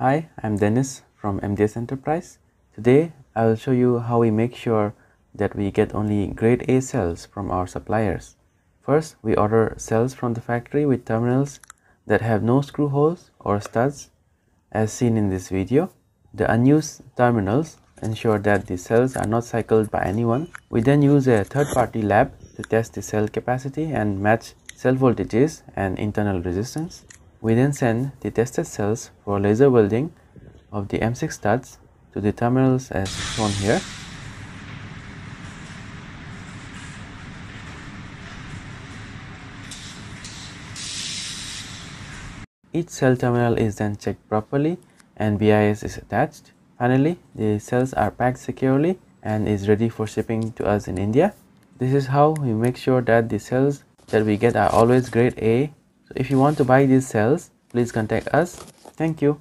Hi, I'm Dennis from MDS Enterprise. Today, I will show you how we make sure that we get only grade A cells from our suppliers. First, we order cells from the factory with terminals that have no screw holes or studs as seen in this video. The unused terminals ensure that the cells are not cycled by anyone. We then use a third-party lab to test the cell capacity and match cell voltages and internal resistance. We then send the tested cells for laser welding of the M6 studs to the terminals as shown here. Each cell terminal is then checked properly and BIS is attached. Finally, the cells are packed securely and is ready for shipping to us in India. This is how we make sure that the cells that we get are always grade A so if you want to buy these cells, please contact us. Thank you.